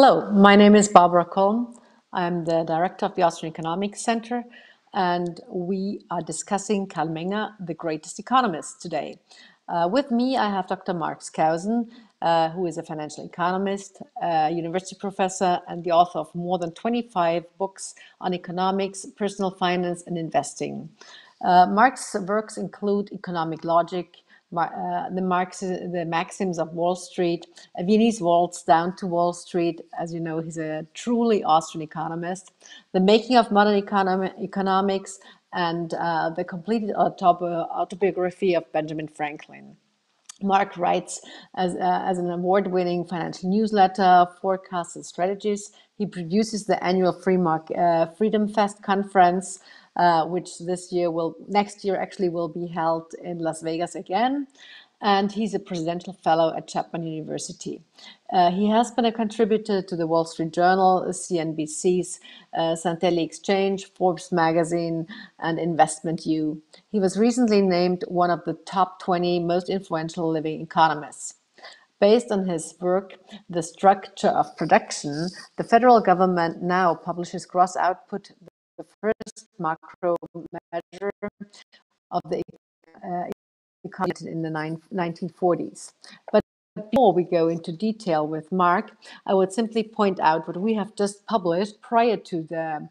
Hello, my name is Barbara Kolm. I'm the director of the Austrian Economics Center, and we are discussing Carl Menger, the greatest economist, today. Uh, with me, I have Dr. Mark Skousen, uh, who is a financial economist, university professor, and the author of more than 25 books on economics, personal finance, and investing. Uh, Mark's works include economic logic, uh, the Marx, the maxims of Wall Street, a Viennese waltz down to Wall Street. As you know, he's a truly Austrian economist. The making of modern economi economics and uh, the complete autobiography of Benjamin Franklin. Mark writes as, uh, as an award-winning financial newsletter, forecasts and strategies. He produces the annual Free Mark, uh, Freedom Fest conference, uh, which this year will, next year actually will be held in Las Vegas again. And he's a presidential fellow at Chapman University. Uh, he has been a contributor to the Wall Street Journal, CNBC's uh, Santelli Exchange, Forbes magazine, and Investment U. He was recently named one of the top 20 most influential living economists. Based on his work, The Structure of Production, the federal government now publishes gross output the first macro measure of the uh, economy in the 1940s. But before we go into detail with Mark, I would simply point out what we have just published prior to the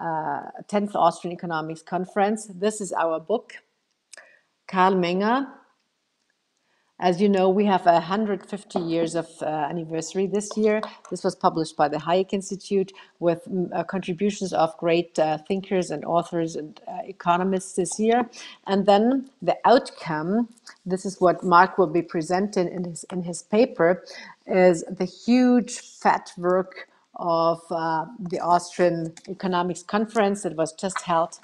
uh, 10th Austrian Economics Conference. This is our book, Carl Menger, as you know, we have 150 years of uh, anniversary this year. This was published by the Hayek Institute with mm, uh, contributions of great uh, thinkers and authors and uh, economists this year. And then the outcome, this is what Mark will be presenting in his, in his paper, is the huge fat work of uh, the Austrian Economics Conference that was just held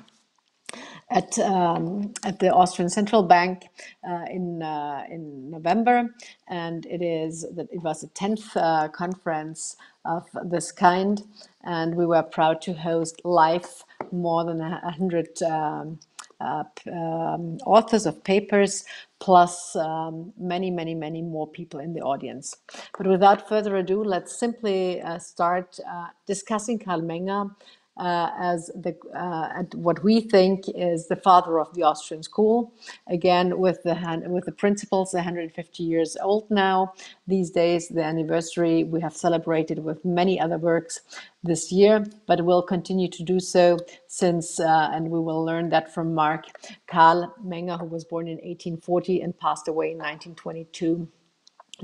at um, at the Austrian Central Bank uh, in uh, in November, and it is that it was the tenth uh, conference of this kind, and we were proud to host live more than a hundred. Um, uh, um, authors of papers, plus um, many, many, many more people in the audience. But without further ado, let's simply uh, start uh, discussing Carl Menger uh, as the uh, what we think is the father of the Austrian school. Again, with the with the principles 150 years old now. These days, the anniversary we have celebrated with many other works this year, but we'll continue to do so since, uh, and we will learn that from Mark Carl Menger, who was born in 1840 and passed away in 1922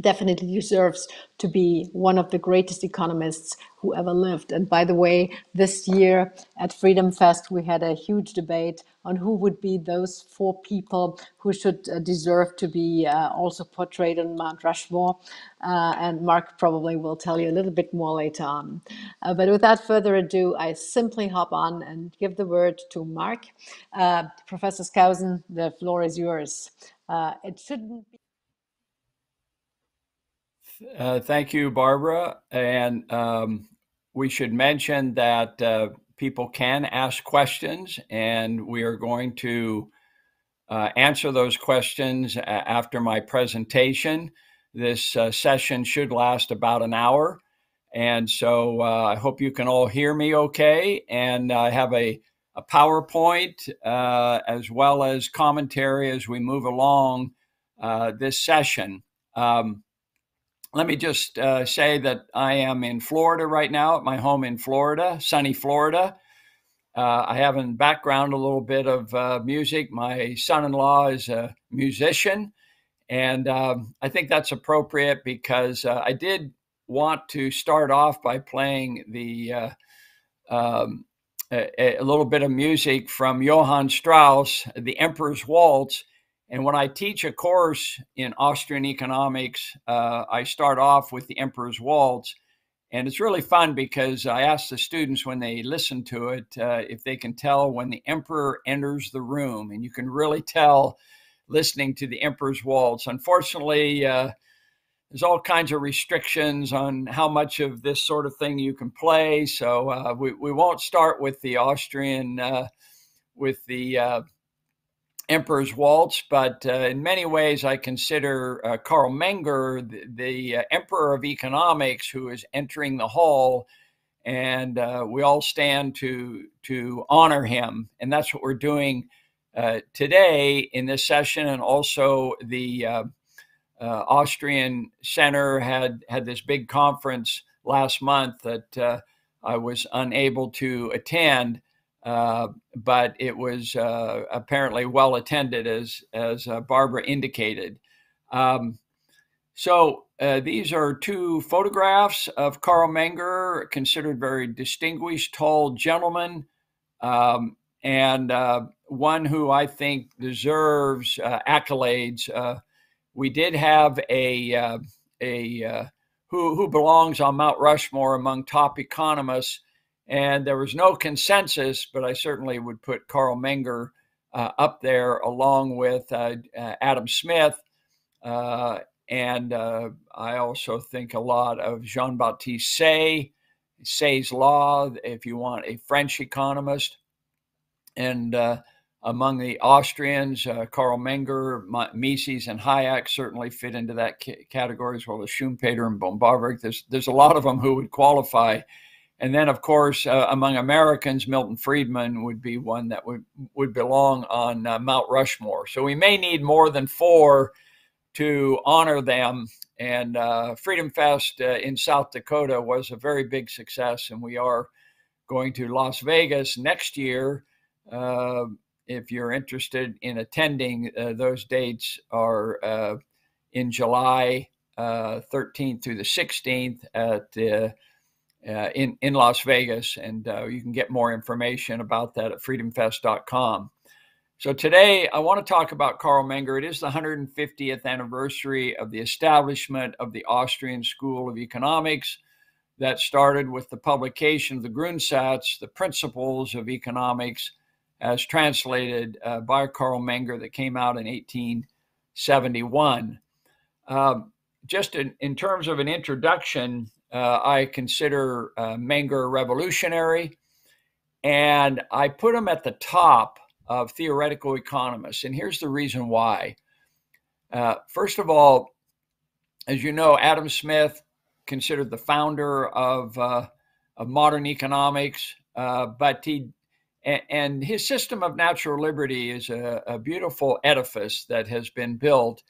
definitely deserves to be one of the greatest economists who ever lived. And by the way, this year at Freedom Fest, we had a huge debate on who would be those four people who should uh, deserve to be uh, also portrayed on Mount Rushmore. Uh, and Mark probably will tell you a little bit more later on. Uh, but without further ado, I simply hop on and give the word to Mark. Uh, Professor Skousen, the floor is yours. Uh, it shouldn't be uh, thank you, Barbara. And um, we should mention that uh, people can ask questions, and we are going to uh, answer those questions after my presentation. This uh, session should last about an hour. And so uh, I hope you can all hear me okay. And I have a, a PowerPoint as well as commentary as we move along this session. Um, let me just uh, say that I am in Florida right now at my home in Florida, sunny Florida. Uh, I have in background a little bit of uh, music. My son-in-law is a musician, and um, I think that's appropriate because uh, I did want to start off by playing the uh, um, a, a, little bit of music from Johann Strauss, The Emperor's Waltz, and when I teach a course in Austrian economics, uh, I start off with the Emperor's Waltz. And it's really fun because I ask the students when they listen to it uh, if they can tell when the emperor enters the room. And you can really tell listening to the Emperor's Waltz. Unfortunately, uh, there's all kinds of restrictions on how much of this sort of thing you can play. So uh, we, we won't start with the Austrian, uh, with the uh, Emperor's Waltz, but uh, in many ways, I consider uh, Carl Menger the, the uh, Emperor of Economics who is entering the hall, and uh, we all stand to to honor him, and that's what we're doing uh, today in this session, and also the uh, Austrian Center had had this big conference last month that I was unable to attend. Uh, but it was uh, apparently well attended, as as uh, Barbara indicated. Um, so uh, these are two photographs of Carl Menger, considered very distinguished, tall gentleman, um, and uh, one who I think deserves accolades. we did have a a who who belongs on Mount Rushmore among top economists and there was no consensus, but I certainly would put Carl Menger uh, up there along with uh, uh Adam Smith. Uh, and uh, I also think a lot of Jean Baptiste Say, Say's Law, if you want a French economist. And among the Austrians, uh, Carl Menger, Mises, and Hayek certainly fit into that category, as well as Schumpeter and Barbach. There's, there's a lot of them who would qualify and then, of course, uh, among Americans, Milton Friedman would be one that would, would belong on uh, Mount Rushmore. So we may need more than four to honor them. And uh, Freedom Fest uh, in South Dakota was a very big success. And we are going to Las Vegas next year. Uh, if you're interested in attending, uh, those dates are in July 13th through the 16th at the uh, in, in Las Vegas. And uh, you can get more information about that at freedomfest.com. So today I want to talk about Carl Menger. It is the 150th anniversary of the establishment of the Austrian School of Economics that started with the publication of the Grundsatz, the Principles of Economics, as translated uh, by Carl Menger that came out in 1871. Um, just in, in terms of an introduction, uh, I consider uh, Menger revolutionary, and I put him at the top of theoretical economists. And here's the reason why. Uh, first of all, as you know, Adam Smith, considered the founder of, uh, of modern economics, uh, but he and his system of natural liberty is a, a beautiful edifice that has been built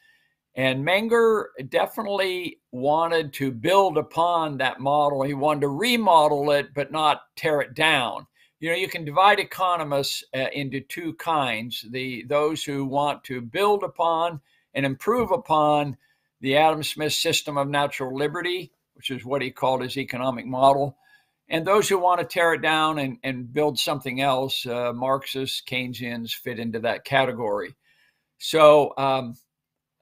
and Menger definitely wanted to build upon that model. He wanted to remodel it, but not tear it down. You know, you can divide economists uh, into two kinds: the those who want to build upon and improve upon the Adam Smith system of natural liberty, which is what he called his economic model, and those who want to tear it down and, and build something else. Uh, Marxists, Keynesians fit into that category. So. Um,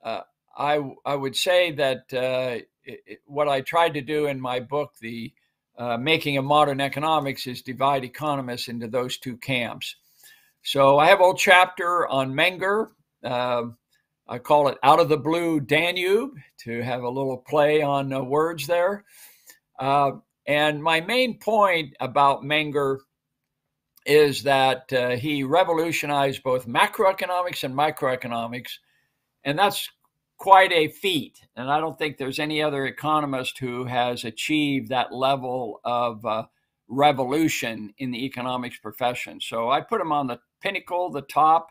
uh, I, I would say that uh, it, what I tried to do in my book, The uh, Making of Modern Economics, is divide economists into those two camps. So I have a whole chapter on Menger. Uh, I call it Out of the Blue Danube to have a little play on uh, words there. Uh, and my main point about Menger is that uh, he revolutionized both macroeconomics and microeconomics. And that's quite a feat. And I don't think there's any other economist who has achieved that level of uh, revolution in the economics profession. So I put him on the pinnacle, the top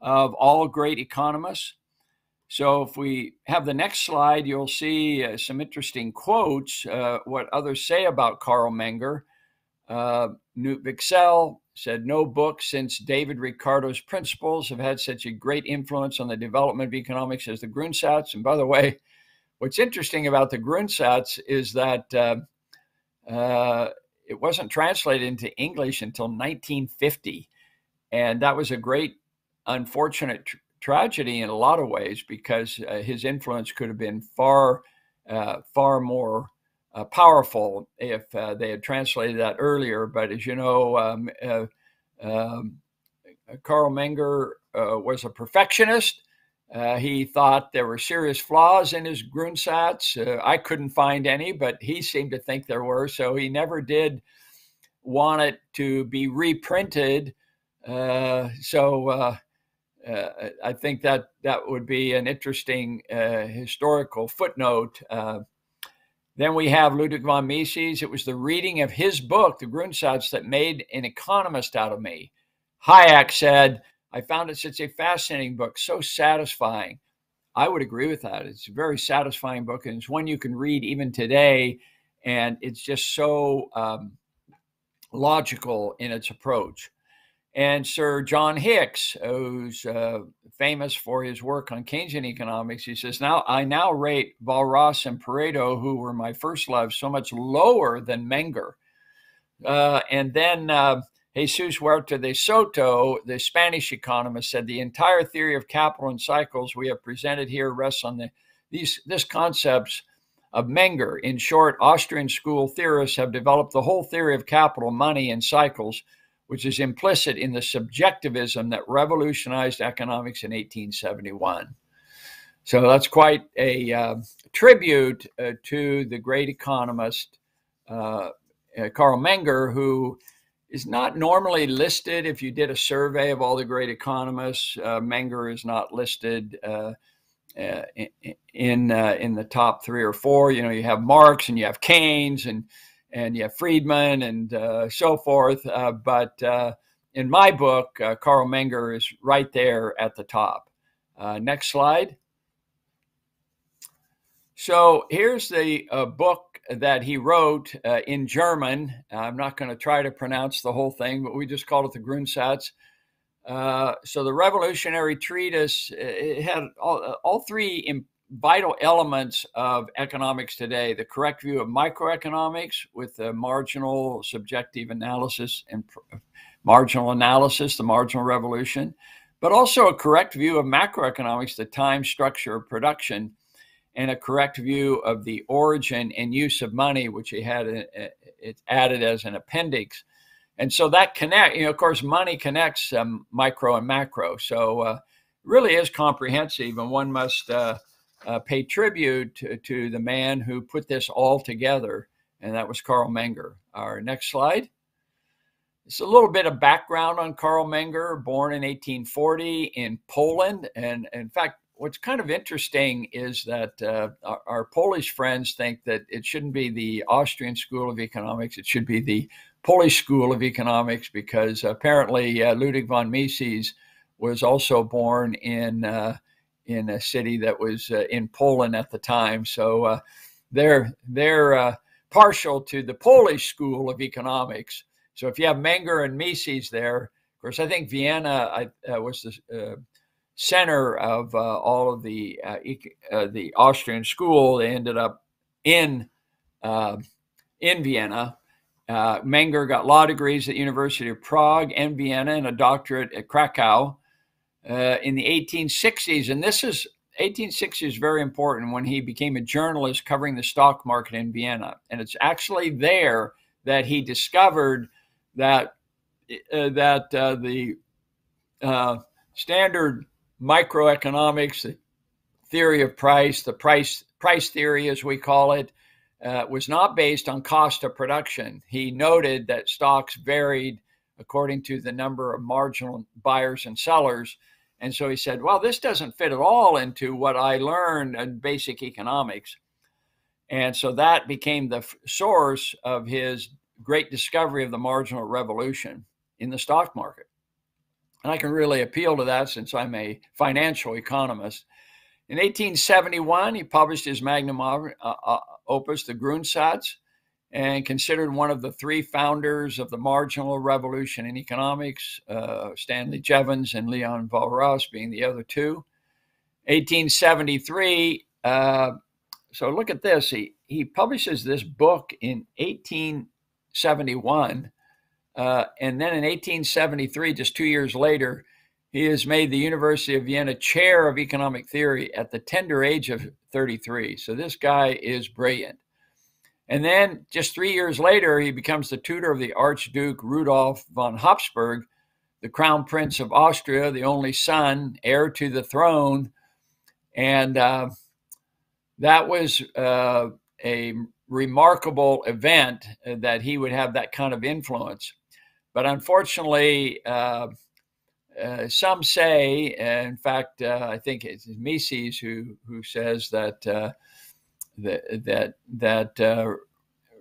of all great economists. So if we have the next slide, you'll see uh, some interesting quotes, uh, what others say about Carl Menger. Uh, Knut Wicksell, said no book since David Ricardo's principles have had such a great influence on the development of economics as the Grundsatz. And by the way, what's interesting about the Grundsatz is that uh, uh, it wasn't translated into English until 1950. And that was a great, unfortunate tr- tragedy in a lot of ways because uh, his influence could have been far, uh, far more uh, powerful if uh, they had translated that earlier. But as you know, um, uh, um, Carl Menger uh, was a perfectionist. Uh, he thought there were serious flaws in his Grundsatz. Uh, I couldn't find any, but he seemed to think there were. So he never did want it to be reprinted. so I think that that would be an interesting historical footnote. Then we have Ludwig von Mises. It was the reading of his book, The Grundsatz, that made an economist out of me. Hayek said, I found it such a fascinating book, so satisfying. I would agree with that. It's a very satisfying book, and it's one you can read even today, and it's just so um, logical in its approach. And Sir John Hicks, who's uh, famous for his work on Keynesian economics, he says, Now I now rate Walras and Pareto, who were my first love, so much lower than Menger. Uh, and then uh, Jesus Huerta de Soto, the Spanish economist, said the entire theory of capital and cycles we have presented here rests on the, these this concepts of Menger. In short, Austrian school theorists have developed the whole theory of capital, money, and cycles which is implicit in the subjectivism that revolutionized economics in 1871. So that's quite a uh, tribute uh, to the great economist uh, uh, Carl Menger, who is not normally listed. If you did a survey of all the great economists, uh, Menger is not listed uh, in in the top three or four. You know, you have Marx and you have Keynes and and have Friedman and uh, so forth. Uh, but uh, in my book, uh, Carl Menger is right there at the top. Uh, next slide. So here's the uh, book that he wrote in German. I'm not going to try to pronounce the whole thing, but we just called it the Grundsatz. so the revolutionary treatise it had all, all three vital elements of economics today the correct view of microeconomics with the marginal subjective analysis and marginal analysis, the marginal revolution, but also a correct view of macroeconomics, the time structure of production, and a correct view of the origin and use of money, which he had it added as an appendix. And so that connect, you know, of course, money connects um, micro and macro. So uh, really is comprehensive, and one must uh, uh, pay tribute to, to, the man who put this all together, and that was Carl Menger. Our next slide. It's a little bit of background on Carl Menger, born in 1840 in Poland. And in fact, what's kind of interesting is that uh, our, our, Polish friends think that it shouldn't be the Austrian School of Economics, it should be the Polish School of Economics, because apparently uh, Ludwig von Mises was also born in uh, in a city that was uh, in Poland at the time. So uh, they're they're uh, partial to the Polish school of economics. So if you have Menger and Mises there, of course, I think Vienna I, uh, was the uh, center of uh, all of the the Austrian school. They ended up in in Vienna. Menger got law degrees at University of Prague and Vienna and a doctorate at Krakow uh, in the 1860s, and this is 1860 is very important when he became a journalist covering the stock market in Vienna, and it's actually there that he discovered that uh, that uh, the uh, standard microeconomics, the theory of price, the price price theory as we call it, uh, was not based on cost of production. He noted that stocks varied according to the number of marginal buyers and sellers. And so he said, well, this doesn't fit at all into what I learned in basic economics. And so that became the source of his great discovery of the marginal revolution in the stock market. And I can really appeal to that since I'm a financial economist. In 1871, he published his magnum uh, uh, opus, The Grundsatz, and considered one of the three founders of the marginal revolution in economics, uh, Stanley Jevons and Leon Walras being the other two. 1873, uh, so look at this. He, he publishes this book in 1871. Uh, and then in 1873, just two years later, he is made the University of Vienna chair of economic theory at the tender age of 33. So this guy is brilliant. And then just three years later, he becomes the tutor of the Archduke Rudolf von Habsburg, the crown prince of Austria, the only son, heir to the throne. And uh, that was uh, a remarkable event that he would have that kind of influence. But unfortunately, uh, uh, some say, in fact, uh, I think it's Mises who who says that uh, that that that uh,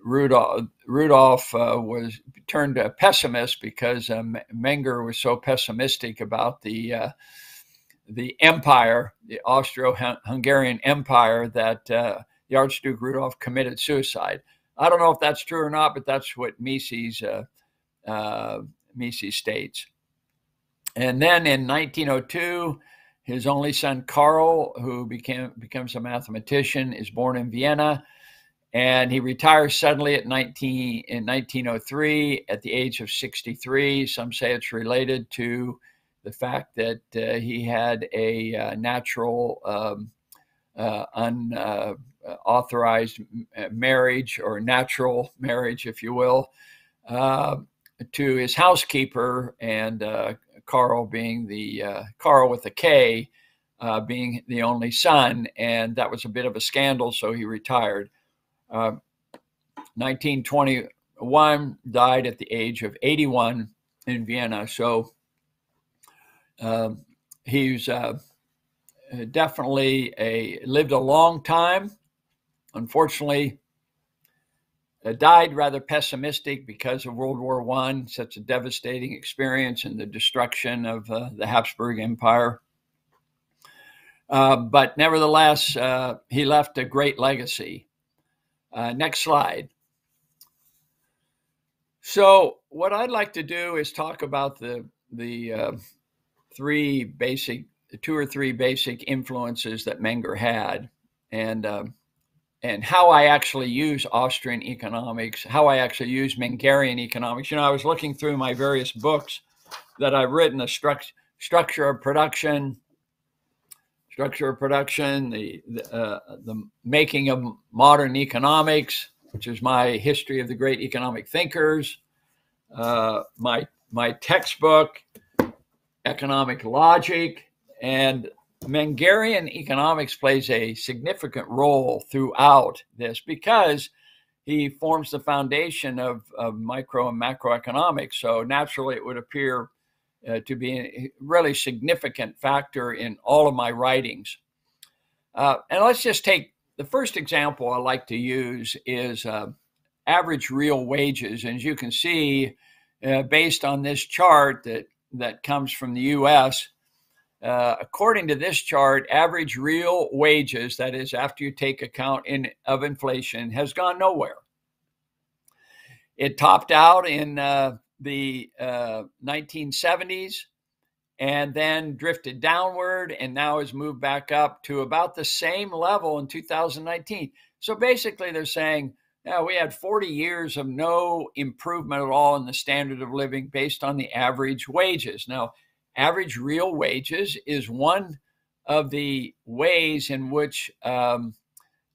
Rudolf Rudolf uh, was turned a pessimist because um, Menger was so pessimistic about the the empire, the Austro-Hungarian Empire, that the Archduke Rudolf committed suicide. I don't know if that's true or not, but that's what Mises Mises states. And then in 1902, his only son Karl, who became becomes a mathematician, is born in Vienna, and he retires suddenly at 19 in 1903 at the age of 63. Some say it's related to the fact that uh, he had a uh, natural, um, uh, unauthorized uh, uh, marriage or natural marriage, if you will, uh, to his housekeeper and Karl being the uh, Karl with a K, uh, being the only son, and that was a bit of a scandal, so he retired. Uh, 1921, died at the age of 81 in Vienna. So um, he's uh, definitely a lived a long time. Unfortunately, died rather pessimistic because of World War One, such a devastating experience and the destruction of uh, the Habsburg Empire. Uh, but nevertheless, uh, he left a great legacy. Uh, next slide. So, what I'd like to do is talk about the the uh, three basic, two or three basic influences that Menger had, and um, and how I actually use Austrian economics, how I actually use Mengerian economics. You know, I was looking through my various books that I've written, the struct- structure of production, structure of production, the the, uh, the making of modern economics, which is my history of the great economic thinkers, uh, my my textbook, economic logic, and Mengerian economics plays a significant role throughout this because he forms the foundation of, of micro and macroeconomics. So naturally, it would appear uh, to be a really significant factor in all of my writings. Uh, and let's just take the first example I like to use is uh, average real wages. And as you can see, uh, based on this chart that, that comes from the US, uh, according to this chart, average real wages, that is, after you take account in, of inflation, has gone nowhere. It topped out in uh, the uh, 1970s and then drifted downward and now has moved back up to about the same level in 2019. So basically, they're saying, yeah, we had 40 years of no improvement at all in the standard of living based on the average wages. Now, average real wages is one of the ways in which um,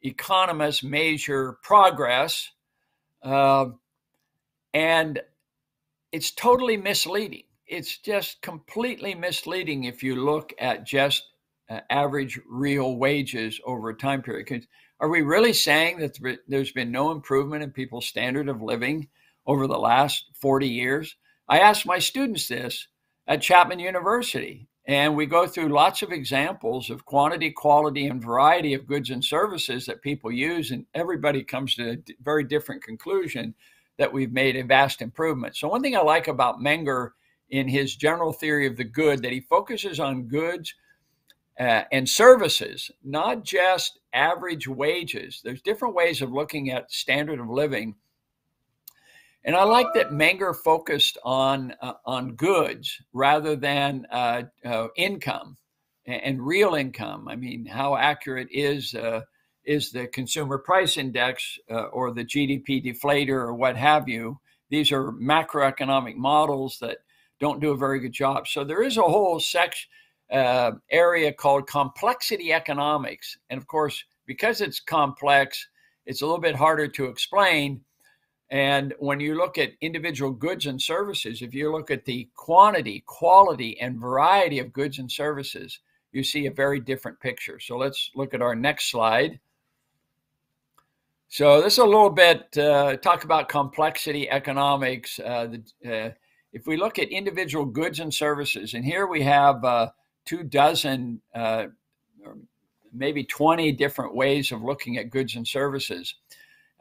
economists measure progress. Uh, and it's totally misleading. It's just completely misleading if you look at just uh, average real wages over a time period. Are we really saying that there's been no improvement in people's standard of living over the last 40 years? I ask my students this at Chapman University. And we go through lots of examples of quantity, quality, and variety of goods and services that people use, and everybody comes to a very different conclusion that we've made a vast improvement. So, one thing I like about Menger in his general theory of the good that he focuses on goods uh, and services, not just average wages. There's different ways of looking at standard of living and I like that Menger focused on uh, on goods rather than uh, uh, income and, and, real income. I mean, how accurate is uh, is the consumer price index uh, or the GDP deflator or what have you? These are macroeconomic models that don't do a very good job. So there is a whole section uh, area called complexity economics, and of course, because it's complex, it's a little bit harder to explain and when you look at individual goods and services, if you look at the quantity, quality, and variety of goods and services, you see a very different picture. So let's look at our next slide. So this is a little bit uh, talk about complexity economics. Uh, the, uh, if we look at individual goods and services, and here we have uh, two dozen, uh, maybe 20 different ways of looking at goods and services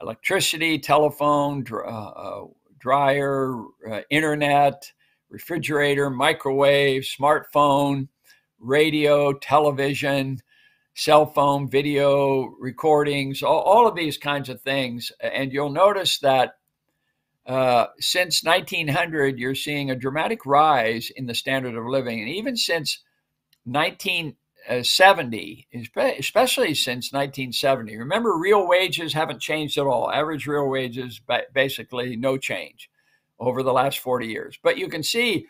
electricity, telephone, uh, uh, dryer, uh, internet, refrigerator, microwave, smartphone, radio, television, cell phone, video recordings, all, all of these kinds of things. And you'll notice that uh, since 1900, you're seeing a dramatic rise in the standard of living. And even since 1970, especially since 1970, remember, real wages haven't changed at all. Average real wages, basically no change over the last 40 years. But you can see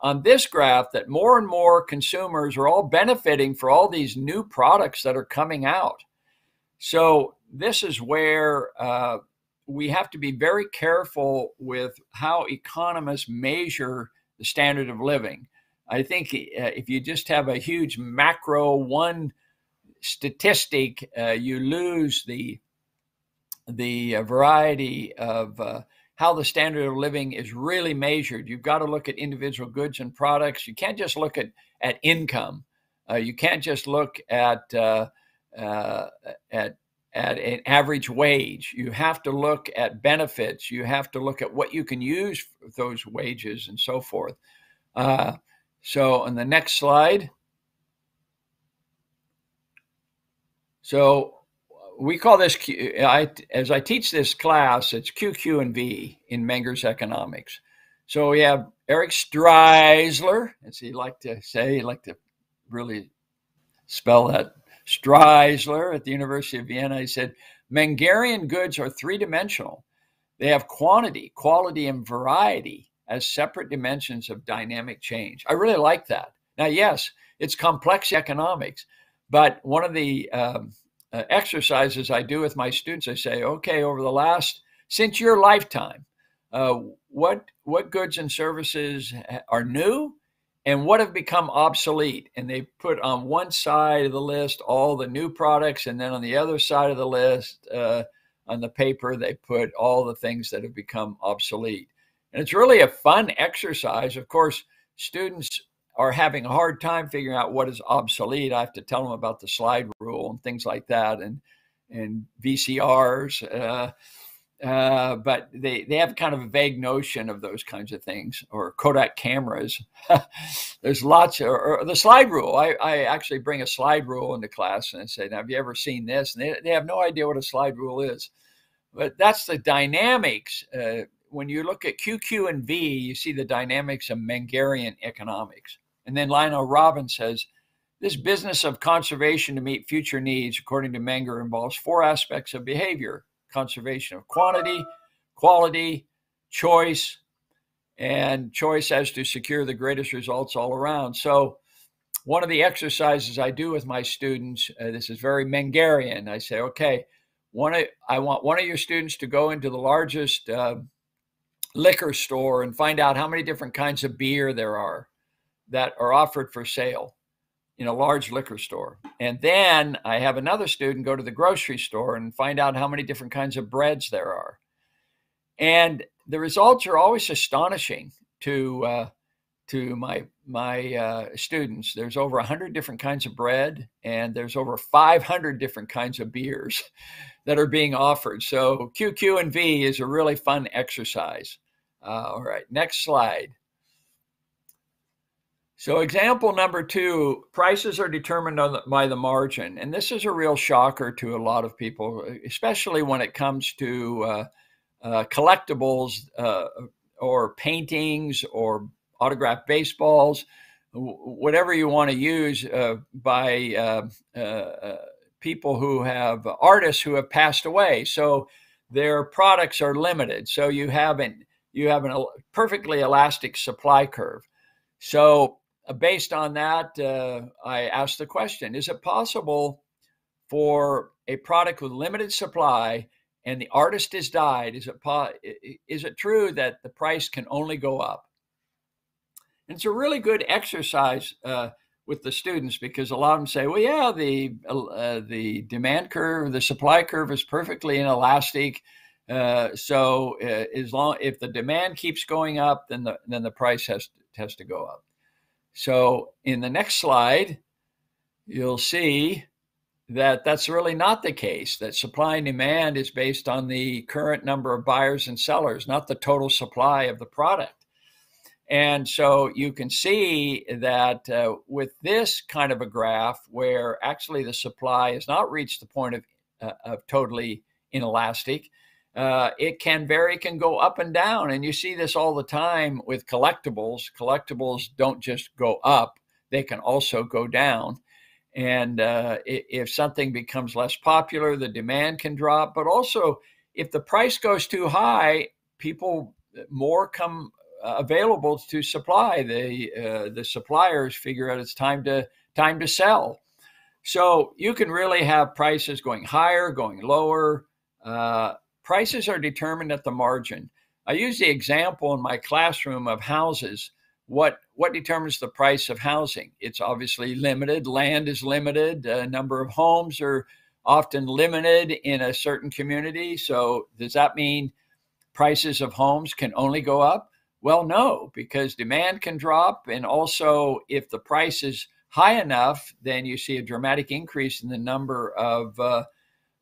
on this graph that more and more consumers are all benefiting for all these new products that are coming out. So this is where uh, we have to be very careful with how economists measure the standard of living. I think uh, if you just have a huge macro one statistic, uh, you lose the the uh, variety of uh, how the standard of living is really measured. You've got to look at individual goods and products. You can't just look at at income. Uh, you can't just look at uh, at at an average wage. You have to look at benefits. You have to look at what you can use those wages and so forth. Uh, so, on the next slide. So, we call this, I, as I teach this class, it's QQ and V in Menger's economics. So, we have Eric Streissler, as he like to say, he like to really spell that Streissler at the University of Vienna. He said, Mengerian goods are three dimensional. They have quantity, quality, and variety as separate dimensions of dynamic change. I really like that. Now, yes, it's complex economics, but one of the um, uh, exercises I do with my students, I say, okay, over the last, since your lifetime, uh, what what goods and services are new and what have become obsolete. And they put on one side of the list all the new products, and then on the other side of the list, uh, on the paper, they put all the things that have become obsolete. And it's really a fun exercise. Of course, students are having a hard time figuring out what is obsolete. I have to tell them about the slide rule and things like that, and and VCRs. Uh, uh, but they, they have kind of a vague notion of those kinds of things or Kodak cameras. There's lots of, or, the slide rule. I, I actually bring a slide rule into class and I say, have you ever seen this? And they, they have no idea what a slide rule is. But that's the dynamics. Uh, when you look at QQ and V, you see the dynamics of Mengerian economics. And then Lionel Robbins says, this business of conservation to meet future needs, according to Menger, involves four aspects of behavior conservation of quantity, quality, choice, and choice as to secure the greatest results all around. So, one of the exercises I do with my students, uh, this is very Mengerian. I say, okay, one of, I want one of your students to go into the largest uh, liquor store and find out how many different kinds of beer there are that are offered for sale in a large liquor store. And then I have another student go to the grocery store and find out how many different kinds of breads there are. And the results are always astonishing to uh, to my my uh, students. There's over 100 different kinds of bread, and there's over 500 different kinds of beers that are being offered. So QQ and V is a really fun exercise. Uh, all right, next slide. So, example number two prices are determined the, by the margin. And this is a real shocker to a lot of people, especially when it comes to uh, uh, collectibles uh, or paintings or autographed baseballs, whatever you want to use uh, by uh, people who have artists who have passed away. So, their products are limited. So, you have an, you have a perfectly elastic supply curve. So, uh, based on that, uh, I asked the question Is it possible for a product with limited supply and the artist has died? Is it, po- is it true that the price can only go up? And it's a really good exercise uh, with the students because a lot of them say, well, yeah, the, uh, the demand curve, the supply curve is perfectly inelastic. Uh, so uh, as long if the demand keeps going up, then the then the price has has to go up. So in the next slide, you'll see that that's really not the case. That supply and demand is based on the current number of buyers and sellers, not the total supply of the product. And so you can see that uh, with this kind of a graph, where actually the supply has not reached the point of, uh, of totally inelastic, uh, it can vary, can go up and down. And you see this all the time with collectibles. Collectibles don't just go up, they can also go down. And uh, if something becomes less popular, the demand can drop. But also, if the price goes too high, people more come uh, available to supply. The uh, the suppliers figure out it's time to time to sell. So you can really have prices going higher, going lower. Uh, prices are determined at the margin. I use the example in my classroom of houses. What what determines the price of housing? It's obviously limited. Land is limited. A number of homes are often limited in a certain community. So does that mean prices of homes can only go up? Well, no, because demand can drop. And also, if the price is high enough, then you see a dramatic increase in the number of, uh,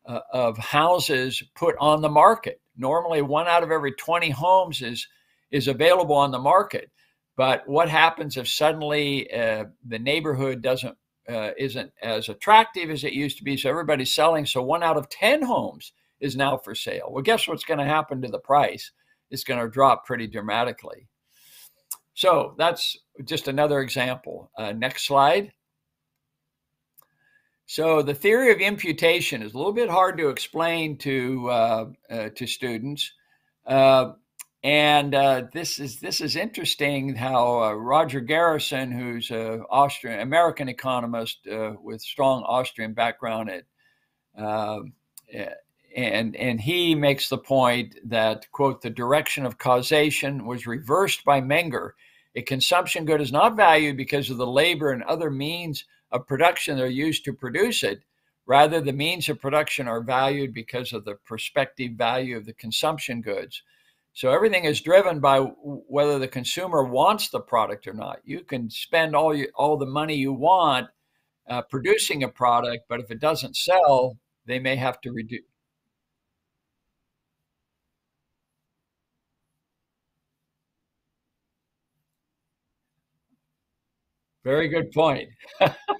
uh, of houses put on the market. Normally, one out of every 20 homes is, is available on the market. But what happens if suddenly uh, the neighborhood doesn't uh, isn't as attractive as it used to be? So everybody's selling. So one out of 10 homes is now for sale. Well, guess what's going to happen to the price? It's going to drop pretty dramatically. So that's just another example. Uh, next slide. So the theory of imputation is a little bit hard to explain to uh, uh, to students, uh, and uh, this is this is interesting. How uh, Roger Garrison, who's an Austrian American economist with strong Austrian background at and and he makes the point that quote the direction of causation was reversed by Menger. A consumption good is not valued because of the labor and other means of production that are used to produce it. Rather, the means of production are valued because of the prospective value of the consumption goods. So everything is driven by whether the consumer wants the product or not. You can spend all you, all the money you want uh, producing a product, but if it doesn't sell, they may have to reduce Very good point.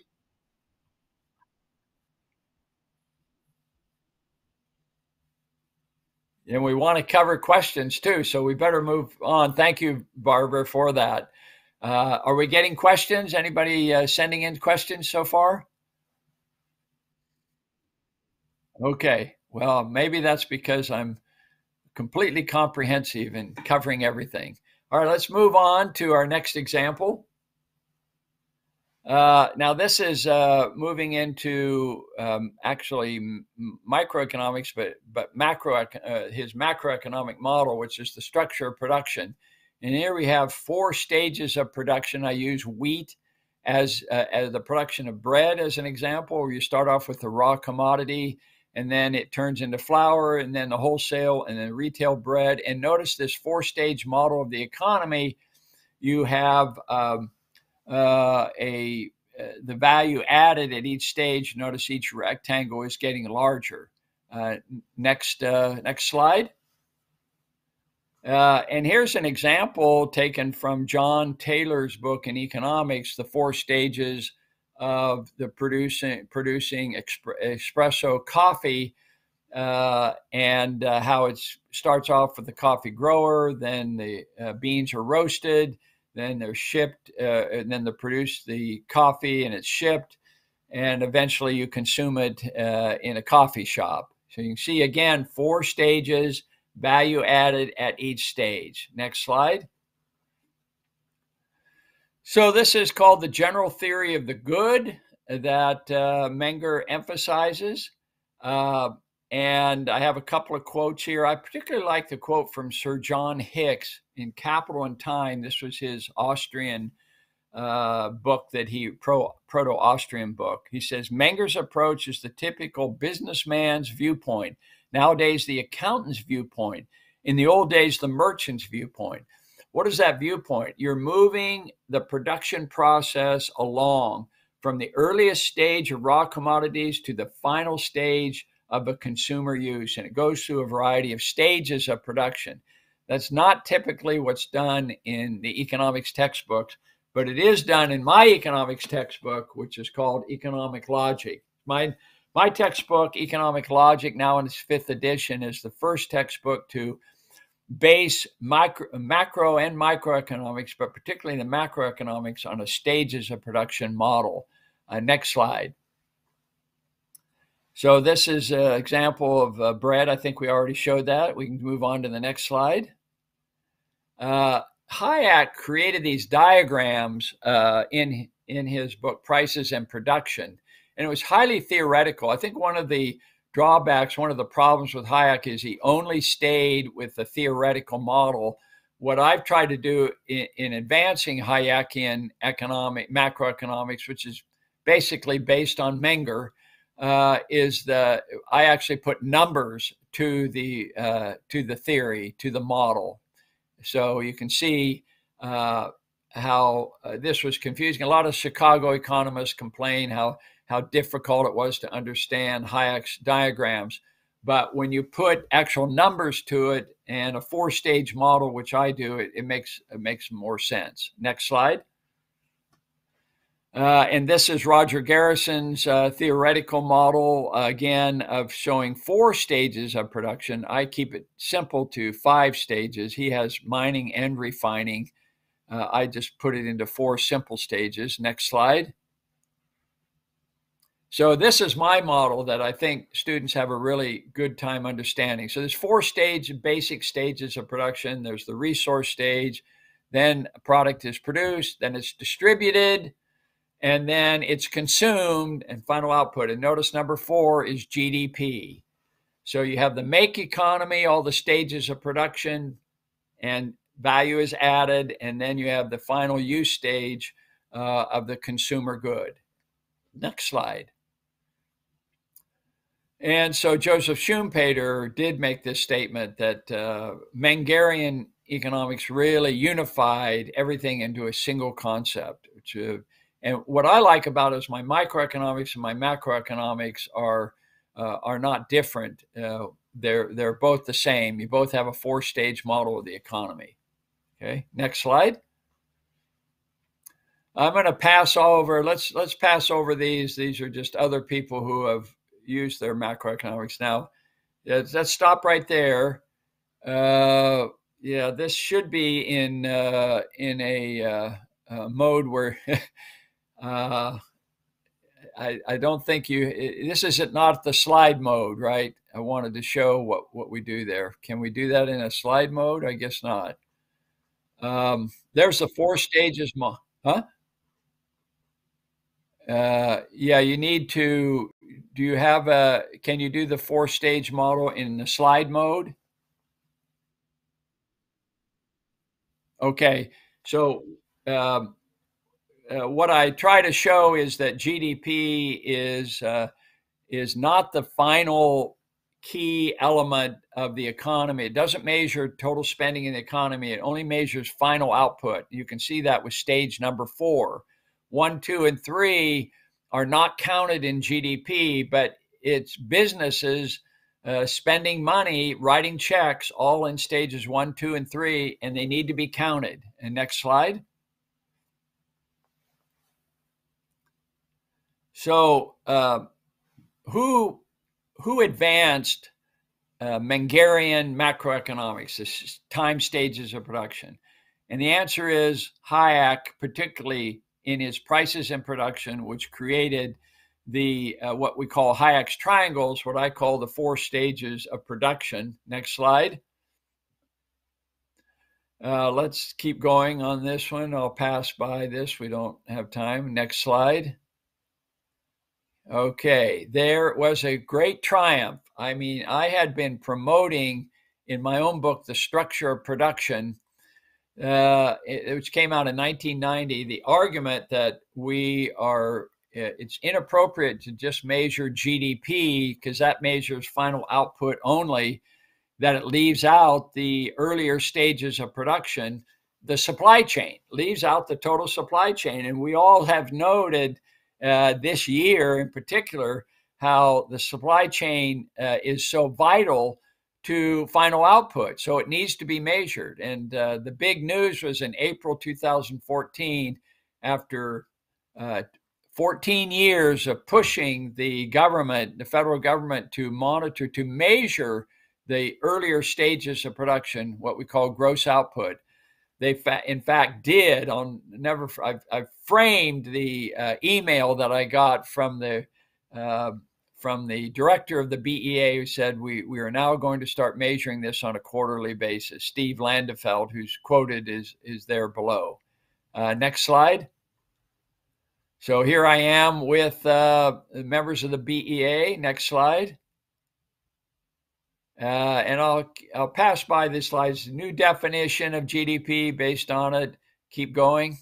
and we want to cover questions too, so we better move on. Thank you, Barbara, for that. Uh, are we getting questions? Anybody uh, sending in questions so far? Okay, well, maybe that's because I'm completely comprehensive and covering everything. All right, let's move on to our next example. Uh, now, this is uh, moving into um, actually microeconomics, but but macro uh, his macroeconomic model, which is the structure of production. And here we have four stages of production. I use wheat as uh, as the production of bread as an example, where you start off with the raw commodity, and then it turns into flour, and then the wholesale, and then retail bread. And notice this four stage model of the economy. You have um, uh, a uh, the value added at each stage. Notice each rectangle is getting larger. Uh, next, uh, next slide. Uh, and here's an example taken from John Taylor's book in economics, the four stages of the producing producing espresso coffee, uh, and how it starts off with the coffee grower, then the beans are roasted, then they're shipped, uh, and then they produce the coffee and it's shipped, and eventually you consume it uh, in a coffee shop. So you can see again four stages, value added at each stage. Next slide. So this is called the general theory of the good that uh, Menger emphasizes. Uh, and I have a couple of quotes here. I particularly like the quote from Sir John Hicks in Capital and Time. This was his Austrian uh, book that he pro, proto-Austrian book. He says Menger's approach is the typical businessman's viewpoint. Nowadays, the accountant's viewpoint. In the old days, the merchant's viewpoint. What is that viewpoint? You're moving the production process along from the earliest stage of raw commodities to the final stage of a consumer use. And it goes through a variety of stages of production. That's not typically what's done in the economics textbooks, but it is done in my economics textbook, which is called Economic Logic. My, my textbook, Economic Logic, now in its fifth edition, is the first textbook to base micro, macro and microeconomics, but particularly the macroeconomics, on a stages of production model. Uh, next slide. So this is an example of uh, bread. I think we already showed that. We can move on to the next slide. Uh, Hayek created these diagrams uh, in in his book Prices and Production, and it was highly theoretical. I think one of the drawbacks, one of the problems with Hayek is he only stayed with the theoretical model. What I've tried to do in, in advancing Hayekian economic macroeconomics, which is basically based on Menger, uh, is the I actually put numbers to the uh, to the theory to the model, so you can see uh, how uh, this was confusing. A lot of Chicago economists complain how how difficult it was to understand Hayek's diagrams, but when you put actual numbers to it and a four stage model, which I do, it, it makes it makes more sense. Next slide. Uh, and this is Roger Garrison's uh, theoretical model, uh, again, of showing four stages of production. I keep it simple to five stages. He has mining and refining. Uh, I just put it into four simple stages. Next slide. So this is my model that I think students have a really good time understanding. So there's four stage, basic stages of production. There's the resource stage, then a product is produced, then it's distributed, and then it's consumed and final output. And notice number four is GDP. So you have the make economy, all the stages of production, and value is added, and then you have the final use stage uh, of the consumer good. Next slide. And so Joseph Schumpeter did make this statement that uh, economics really unified everything into a single concept, which uh, and what I like about it is my microeconomics and my macroeconomics are uh, are not different. Uh, they're they're both the same. You both have a four stage model of the economy. Okay, next slide. I'm going to pass over. Let's let's pass over these. These are just other people who have used their macroeconomics. Now, let's stop right there. Uh, yeah, this should be in uh, in a uh, uh mode where Uh, I, I don't think you, this is it, not the slide mode, right? I wanted to show what, what we do there. Can we do that in a slide mode? I guess not. Um, there's the four stages, huh? Uh, yeah, you need to, do you have a, can you do the four stage model in the slide mode? Okay, so um, uh, what I try to show is that GDP is uh, is not the final key element of the economy. It doesn't measure total spending in the economy. It only measures final output. You can see that with stage number four. One, two, and three are not counted in GDP, but it's businesses uh, spending money, writing checks, all in stages one, two, and three, and they need to be counted. And next slide. So, uh, who who advanced uh, Mengerian macroeconomics, this time stages of production? And the answer is Hayek, particularly in his prices and production, which created the uh, what we call Hayek's triangles, what I call the four stages of production. Next slide. Uh, let's keep going on this one. I'll pass by this. We don't have time. Next slide. Okay, there was a great triumph. I mean, I had been promoting in my own book, The Structure of Production, uh, which came out in 1990, the argument that we are it's inappropriate to just measure GDP because that measures final output only, that it leaves out the earlier stages of production, the supply chain, leaves out the total supply chain. And we all have noted uh, this year in particular how the supply chain uh, is so vital to final output. So it needs to be measured. And uh, the big news was in April 2014, after uh, 14 years of pushing the government, the federal government, to monitor, to measure the earlier stages of production, what we call gross output. They, in fact, did on never. I've, I've framed the uh, email that I got from the uh, from the director of the BEA who said we, we are now going to start measuring this on a quarterly basis. Steve Landefeld, who's quoted, is, is there below. Uh, next slide. So here I am with uh, members of the BEA. Next slide. Uh, and I'll, I'll pass by this slide. It's a new definition of GDP based on it. Keep going.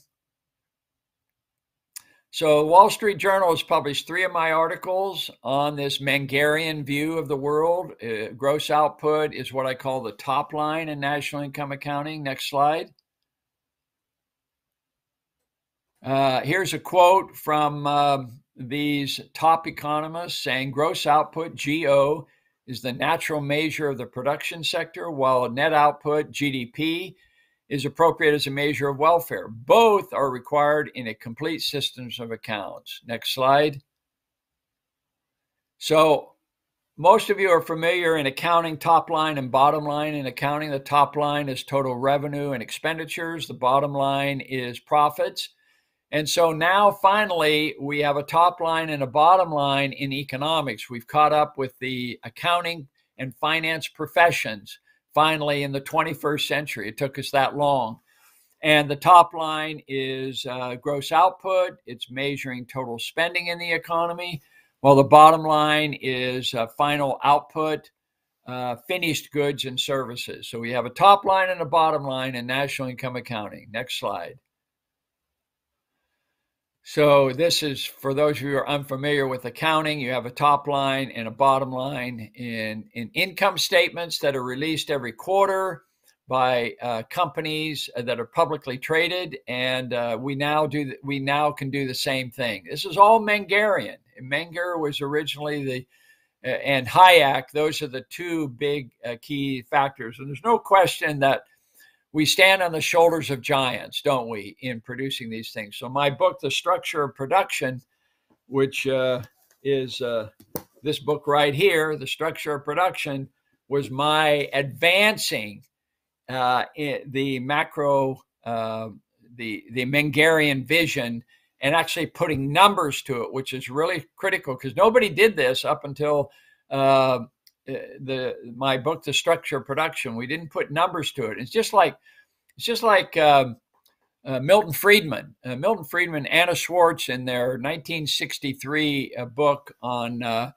So, Wall Street Journal has published three of my articles on this Mengerian view of the world. Uh, gross output is what I call the top line in national income accounting. Next slide. Uh, here's a quote from uh, these top economists saying gross output, GO, is the natural measure of the production sector, while net output, GDP, is appropriate as a measure of welfare. Both are required in a complete systems of accounts. Next slide. So most of you are familiar in accounting top line and bottom line. In accounting, the top line is total revenue and expenditures. The bottom line is profits. And so now finally we have a top line and a bottom line in economics. We've caught up with the accounting and finance professions finally in the 21st century. It took us that long. And the top line is uh, gross output, it's measuring total spending in the economy, while the bottom line is uh, final output, uh, finished goods and services. So we have a top line and a bottom line in national income accounting. Next slide. So this is for those of you who are unfamiliar with accounting, you have a top line and a bottom line in, in income statements that are released every quarter by uh, companies that are publicly traded, and uh, we now do we now can do the same thing. This is all Mengerian. Menger was originally the uh, and Hayek; those are the two big uh, key factors, and there's no question that we stand on the shoulders of giants, don't we, in producing these things? So, my book, The Structure of Production, which uh, is uh, this book right here, The Structure of Production, was my advancing uh, the macro, uh, the, the Mengerian vision and actually putting numbers to it, which is really critical because nobody did this up until uh, the my book, The Structure of Production. We didn't put numbers to it. It's just like it's just like uh, uh, Milton Friedman, uh, Milton Friedman, Anna Schwartz in their 1963 uh, book on uh,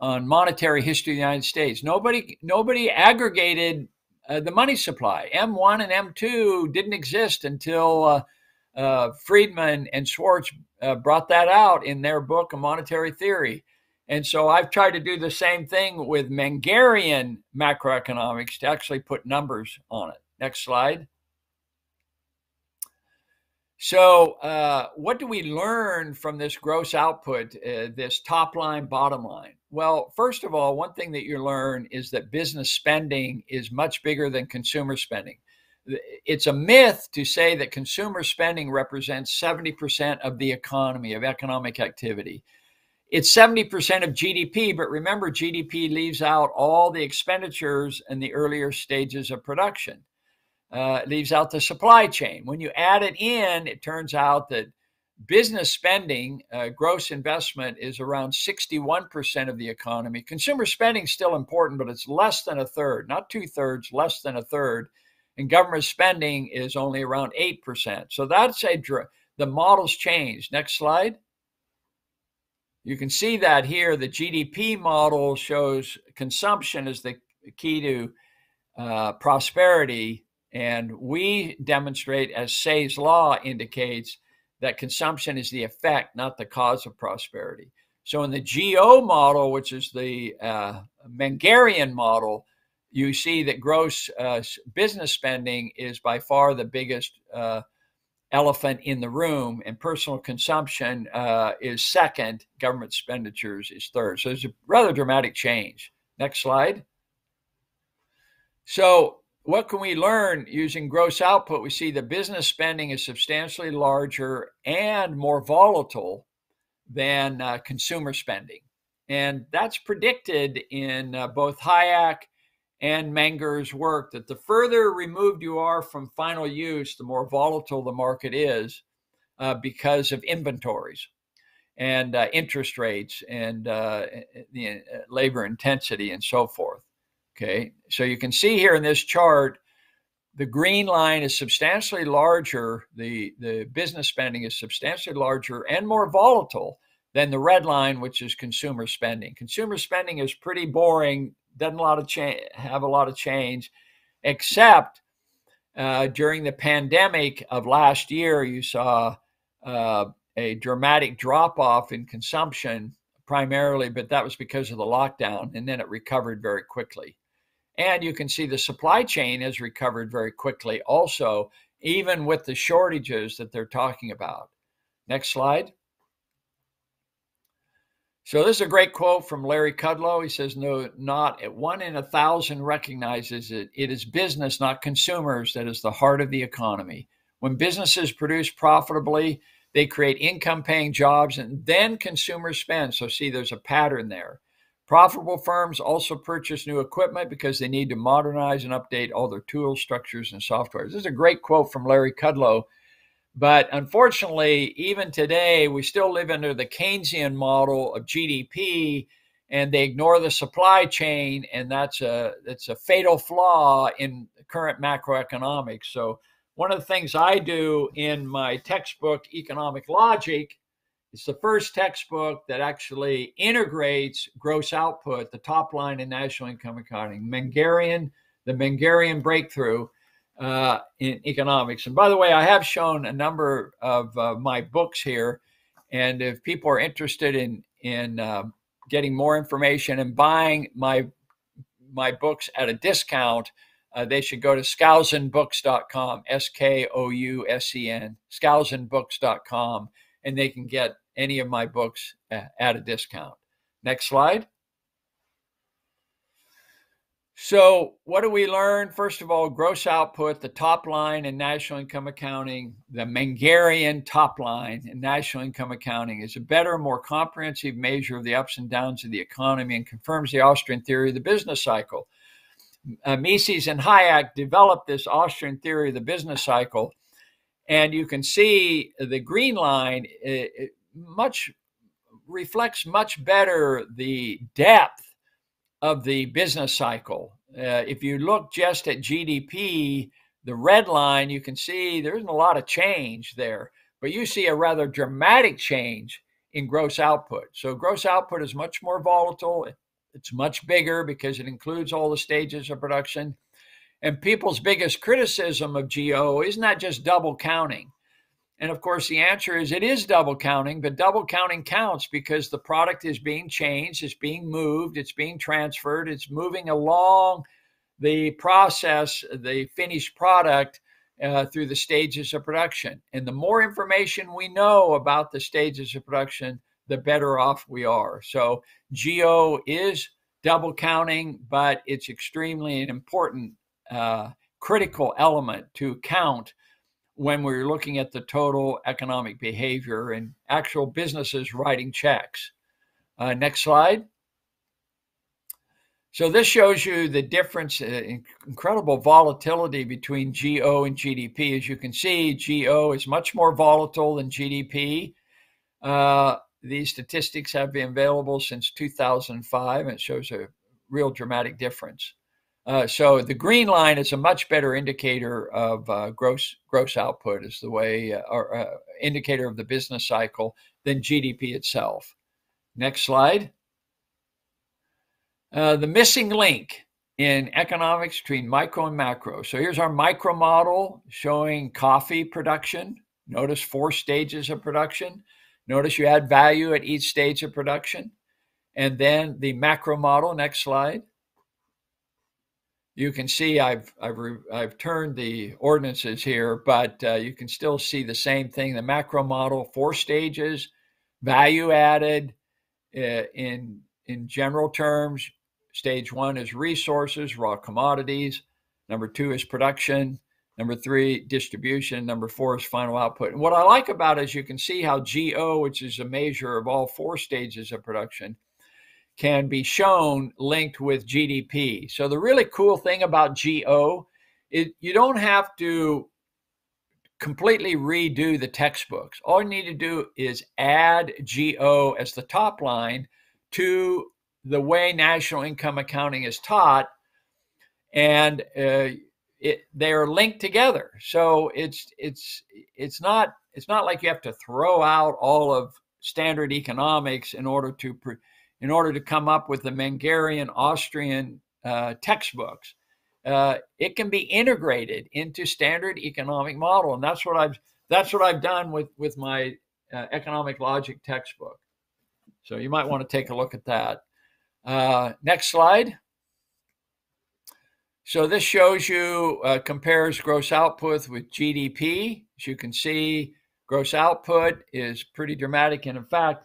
on monetary history of the United States. Nobody nobody aggregated the money supply. M1 and M2 didn't exist until Friedman and Schwartz brought that out in their book, A Monetary Theory. And so I've tried to do the same thing with Mengerian macroeconomics to actually put numbers on it. Next slide. So, uh, what do we learn from this gross output, uh, this top line, bottom line? Well, first of all, one thing that you learn is that business spending is much bigger than consumer spending. It's a myth to say that consumer spending represents 70% of the economy, of economic activity it's 70% of GDP, but remember, GDP leaves out all the expenditures in the earlier stages of production. Uh, leaves out the supply chain. When you add it in, it turns out that business spending, uh, gross investment, is around 61% of the economy. Consumer spending is still important, but it's less than a third, not two thirds, less than a third. And government spending is only around 8%. So that's a, the model's changed. Next slide. You can see that here. The GDP model shows consumption as the key to uh, prosperity. And we demonstrate, as Say's law indicates, that consumption is the effect, not the cause of prosperity. So in the GO model, which is the uh, model, you see that gross uh, business spending is by far the biggest uh, elephant in the room, and personal consumption uh, is second. Government expenditures is third. So there's a rather dramatic change. Next slide. So what can we learn using gross output? We see the business spending is substantially larger and more volatile than uh, consumer spending. And that's predicted in uh, both Hayek and Menger's work that the further removed you are from final use, the more volatile the market is uh, because of inventories and uh, interest rates and uh, the uh, labor intensity and so forth. Okay, so you can see here in this chart, the green line is substantially larger. The, the business spending is substantially larger and more volatile than the red line, which is consumer spending. Consumer spending is pretty boring, doesn't a lot of change, have a lot of change, except uh, during the pandemic of last year, you saw uh, a dramatic drop off in consumption primarily, but that was because of the lockdown, and then it recovered very quickly. And you can see the supply chain has recovered very quickly also, even with the shortages that they're talking about. Next slide. So this is a great quote from Larry Kudlow. He says, "No, not at one in a thousand recognizes it. It is business, not consumers, that is the heart of the economy. When businesses produce profitably, they create income-paying jobs, and then consumers spend. So see, there's a pattern there. Profitable firms also purchase new equipment because they need to modernize and update all their tools, structures, and software. This is a great quote from Larry Kudlow. But unfortunately, even today, we still live under the Keynesian model of GDP, and they ignore the supply chain, and that's a that's a fatal flaw in current macroeconomics. So, one of the things I do in my textbook, Economic Logic, it's the first textbook that actually integrates gross output, the top line in national income accounting, Mengerian, the Mengerian breakthrough uh, in economics. And by the way, I have shown a number of uh, my books here, and if people are interested in in uh, getting more information and buying my my books at a discount, uh, they should go to skousenbooks.com, S K O U S E N, skousenbooks.com, and they can get any of my books at a discount. Next slide. So, what do we learn? First of all, gross output, the top line in national income accounting, the Mengerian top line in national income accounting is a better, more comprehensive measure of the ups and downs of the economy and confirms the Austrian theory of the business cycle. Uh, Mises and Hayek developed this Austrian theory of the business cycle, and you can see the green line. It, much reflects much better the depth of the business cycle. Uh, if you look just at GDP, the red line, you can see there isn't a lot of change there, but you see a rather dramatic change in gross output. So, gross output is much more volatile. It's much bigger because it includes all the stages of production. And people's biggest criticism of GO is not that just double counting. And of course, the answer is it is double counting, but double counting counts because the product is being changed, it's being moved, it's being transferred, it's moving along the process, the finished product uh, through the stages of production. And the more information we know about the stages of production, the better off we are. So, GO is double counting, but it's extremely an important, uh, critical element to count when we're looking at the total economic behavior and actual businesses writing checks. Uh, next slide. So this shows you the difference, uh, incredible volatility between GO and GDP. As you can see, GO is much more volatile than GDP. Uh, these statistics have been available since 2005, and it shows a real dramatic difference. Uh, so the green line is a much better indicator of uh, gross gross output, is the way uh, or uh, indicator of the business cycle than GDP itself. Next slide. Uh, the missing link in economics between micro and macro. So here's our micro model showing coffee production. Notice four stages of production. Notice you add value at each stage of production. And then the macro model, next slide. You can see I've, I've, I've turned the ordinances here, but uh, you can still see the same thing. The macro model, four stages, value added uh, in, in general terms. Stage one is resources, raw commodities. Number two is production. Number three, distribution. Number four is final output. And what I like about it is you can see how GO, which is a measure of all four stages of production, can be shown linked with GDP. So the really cool thing about GO is you don't have to completely redo the textbooks. All you need to do is add GO as the top line to the way national income accounting is taught, and uh, it, they are linked together. So it's it's it's not it's not like you have to throw out all of standard economics in order to in order to come up with the Mengerian Austrian uh, textbooks. Uh, it can be integrated into standard economic model, and that's what I've that's what I've done with with my uh, economic logic textbook. So you might want to take a look at that. Uh, next slide. So this shows you, uh, compares gross output with GDP. As you can see, gross output is pretty dramatic. And in fact,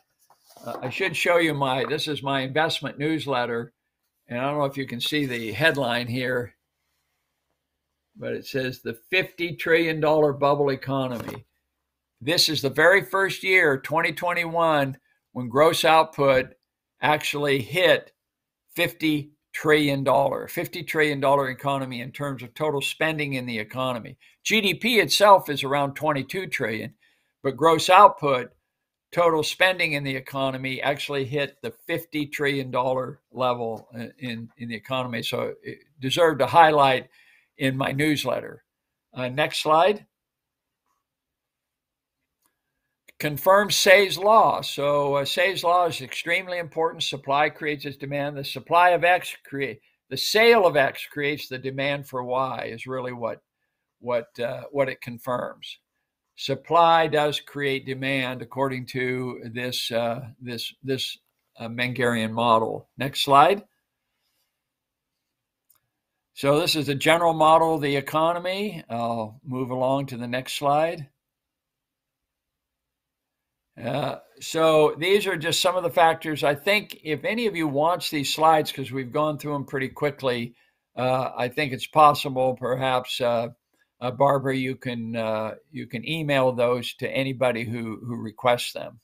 uh, I should show you my, this is my investment newsletter. And I don't know if you can see the headline here, but it says the $50 trillion bubble economy. This is the very first year, 2021, when gross output actually hit 50 trillion dollar 50 trillion dollar economy in terms of total spending in the economy gdp itself is around 22 trillion but gross output total spending in the economy actually hit the 50 trillion dollar level in in the economy so it deserved a highlight in my newsletter uh, next slide confirms Say's law. So uh, Say's law is extremely important. Supply creates its demand. The supply of X create the sale of X creates the demand for Y. Is really what what uh, what it confirms. Supply does create demand according to this uh, this this uh, Mengerian model. Next slide. So this is the general model of the economy. I'll move along to the next slide. Uh, so these are just some of the factors. I think if any of you watch these slides, because we've gone through them pretty quickly, uh, I think it's possible. Perhaps uh, Barbara, you can uh, you can email those to anybody who who requests them.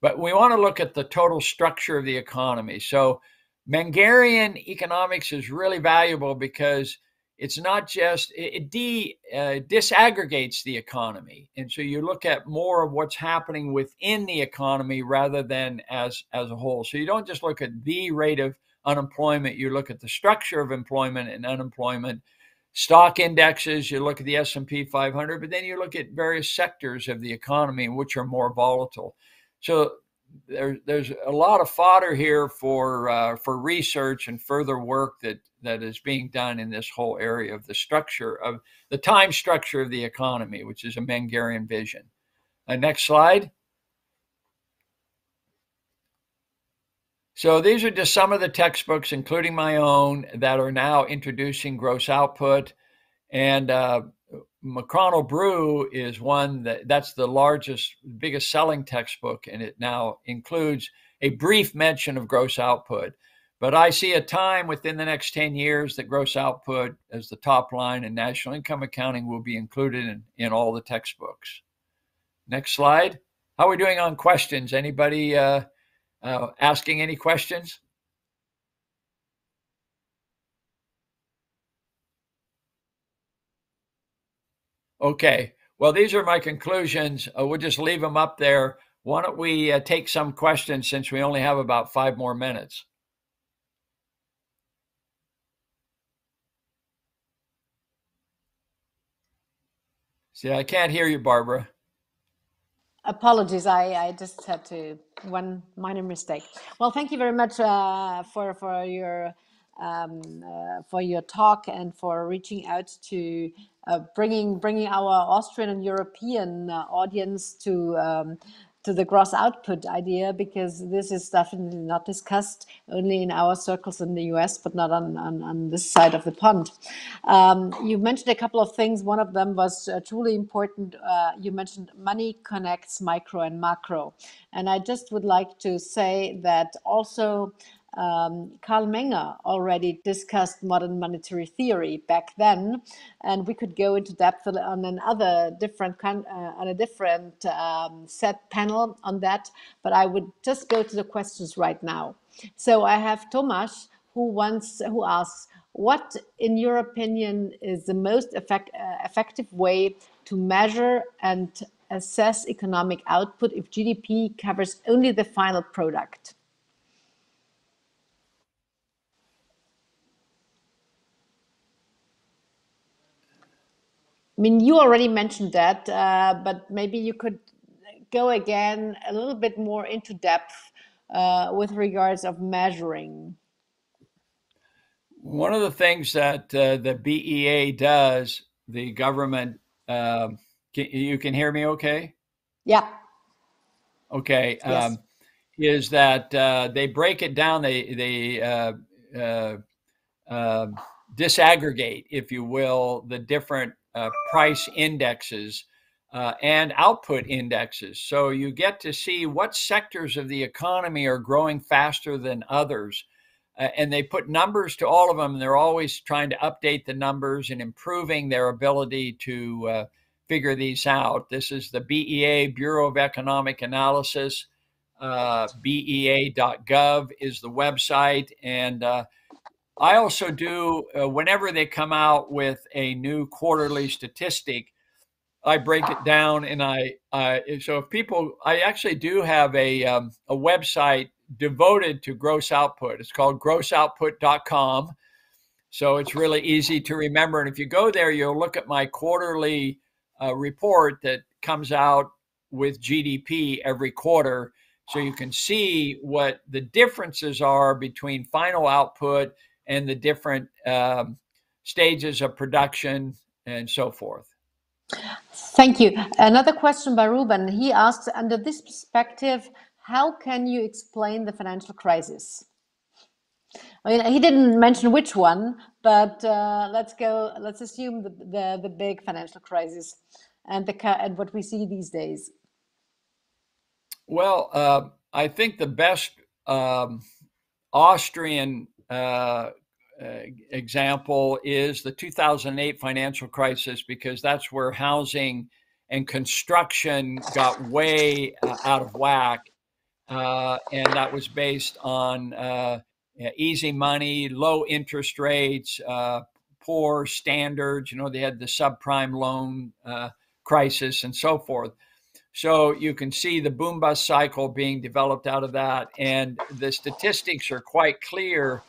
But we want to look at the total structure of the economy. So Mengerian economics is really valuable because it's not just it, de, uh, disaggregates the economy and so you look at more of what's happening within the economy rather than as as a whole so you don't just look at the rate of unemployment you look at the structure of employment and unemployment stock indexes you look at the s&p 500 but then you look at various sectors of the economy which are more volatile so there, there's a lot of fodder here for uh, for research and further work that that is being done in this whole area of the structure of the time structure of the economy, which is a Mengerian vision. Uh, next slide. So these are just some of the textbooks, including my own, that are now introducing gross output. And uh, McConnell Brue is one that that's the largest, biggest selling textbook, and it now includes a brief mention of gross output. But I see a time within the next 10 years that gross output as the top line and national income accounting will be included in, in all the textbooks. Next slide. How are we doing on questions? Anybody uh, uh, asking any questions? Okay. Well, these are my conclusions. Uh, we'll just leave them up there. Why don't we uh, take some questions since we only have about five more minutes? See, I can't hear you, Barbara. Apologies, I, I just had to one minor mistake. Well, thank you very much uh, for for your um, uh, for your talk and for reaching out to uh, bringing bringing our Austrian and European uh, audience to um, to the gross output idea because this is definitely not discussed only in our circles in the US, but not on, on, on this side of the pond. Um, you mentioned a couple of things. One of them was uh, truly important. Uh, you mentioned money connects micro and macro. And I just would like to say that also um, Carl Menger already discussed modern monetary theory back then, and we could go into depth on another different uh, on a different um, set panel on that. But I would just go to the questions right now. So I have Tomas who wants who asks, what, in your opinion, is the most effect, uh, effective way to measure and assess economic output if GDP covers only the final product? I mean, you already mentioned that, uh, but maybe you could go again a little bit more into depth uh, with regards of measuring. One of the things that uh, the BEA does, the government, um, can, you can hear me okay? Yeah. Okay. Yes. Um, is that uh, they break it down, they, they uh, uh, um, disaggregate, if you will, the different uh, price indexes uh, and output indexes. So you get to see what sectors of the economy are growing faster than others. Uh, and they put numbers to all of them. And they're always trying to update the numbers and improving their ability to uh, figure these out. This is the BEA, Bureau of Economic Analysis. Uh, BEA.gov is the website. And uh, I also do, uh, whenever they come out with a new quarterly statistic, I break it down and I, uh, so if people, I actually do have a, um, a website devoted to gross output. It's called grossoutput.com. So it's really easy to remember. And if you go there, you'll look at my quarterly uh, report that comes out with GDP every quarter. So you can see what the differences are between final output and the different um, stages of production and so forth. Thank you. Another question by Ruben. He asks, under this perspective, how can you explain the financial crisis? I mean, he didn't mention which one, but uh, let's go. Let's assume the, the, the big financial crisis and the and what we see these days. Well, uh, I think the best um, Austrian uh, uh, example is the 2008 financial crisis because that's where housing and construction got way uh, out of whack. Uh, and that was based on uh, easy money, low interest rates, uh, poor standards. You know, they had the subprime loan uh, crisis and so forth. So you can see the boom bust cycle being developed out of that. And the statistics are quite clear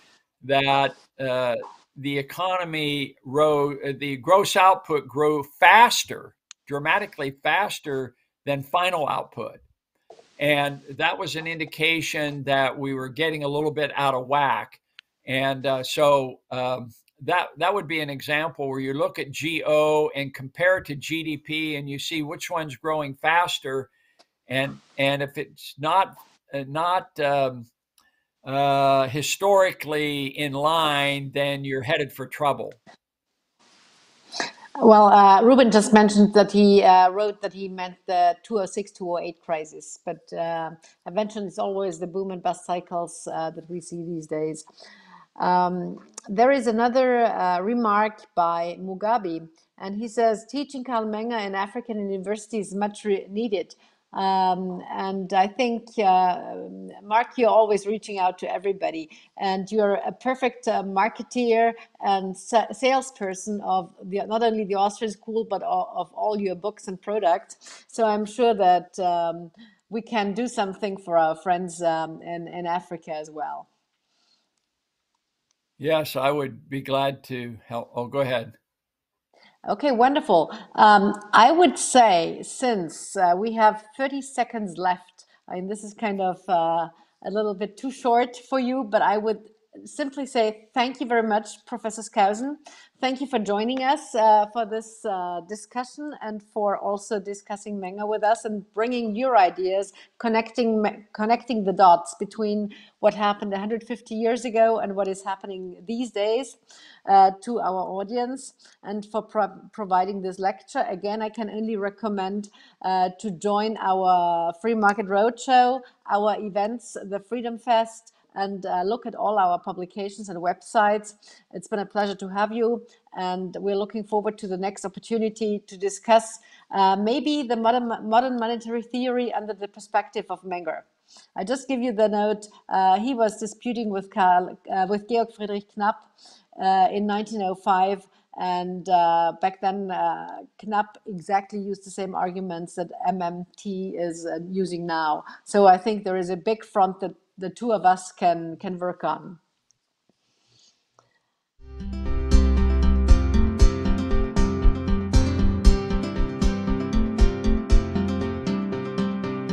that uh, the economy rose, uh, the gross output grew faster, dramatically faster than final output. And that was an indication that we were getting a little bit out of whack. And uh, so um, that that would be an example where you look at GO and compare it to GDP, and you see which one's growing faster. And and if it's not uh, not um, uh, historically in line, then you're headed for trouble. Well, uh, Ruben just mentioned that he uh, wrote that he meant the 206 208 crisis, but uh, I mentioned it's always the boom and bust cycles uh, that we see these days. Um, there is another uh, remark by Mugabe, and he says teaching Carl Menger in African universities is much needed. Um, and I think, uh, Mark, you're always reaching out to everybody, and you're a perfect uh, marketeer and sa salesperson of the, not only the Austrian School, but all, of all your books and products. So I'm sure that um, we can do something for our friends um, in, in Africa as well. Yes, I would be glad to help. Oh, go ahead. Okay, wonderful. Um, I would say since uh, we have 30 seconds left, I mean, this is kind of uh, a little bit too short for you, but I would simply say thank you very much, Professor Skousen. Thank you for joining us uh, for this uh, discussion and for also discussing Menger with us and bringing your ideas, connecting connecting the dots between what happened 150 years ago and what is happening these days uh, to our audience, and for pro providing this lecture. Again, I can only recommend uh, to join our Free Market Roadshow, our events, the FreedomFest and uh, look at all our publications and websites. It's been a pleasure to have you, and we're looking forward to the next opportunity to discuss uh, maybe the modern, modern monetary theory under the perspective of Menger. I just give you the note. Uh, he was disputing with Karl, uh, with Georg Friedrich Knapp uh, in 1905. And uh, back then, uh, Knapp exactly used the same arguments that MMT is uh, using now. So I think there is a big front that the two of us can can work on.